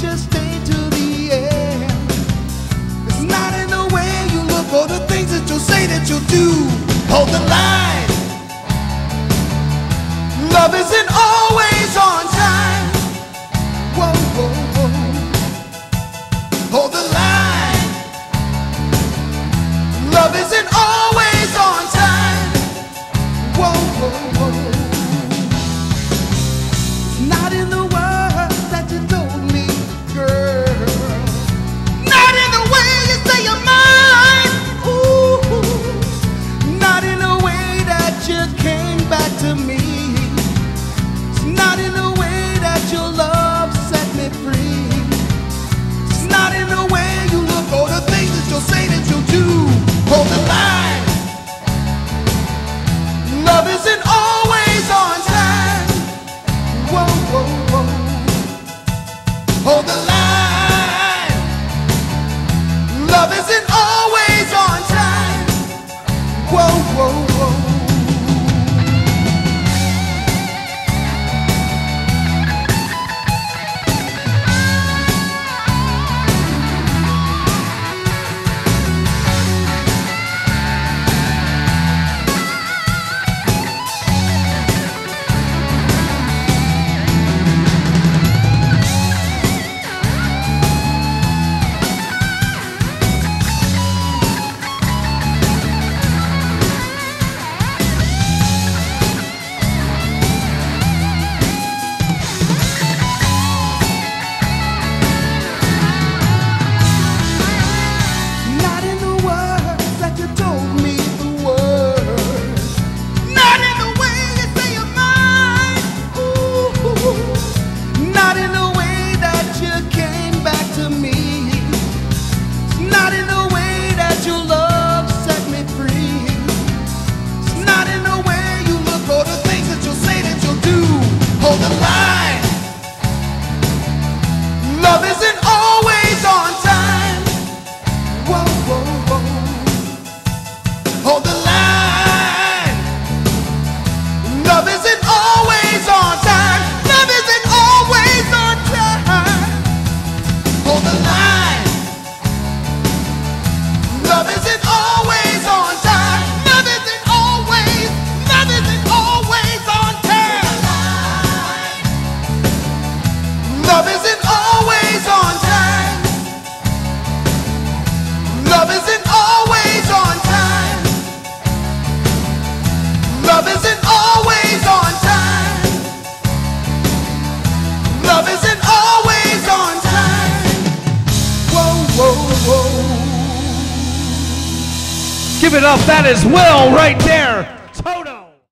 just stay till the end. It's not in the way you look or the things that you say that you do. Hold the line. home. Love isn't always on time. Love isn't always on time. Love isn't always on time. Love isn't always on time. Whoa, whoa, whoa. Give it up. That is Will right there. Toto.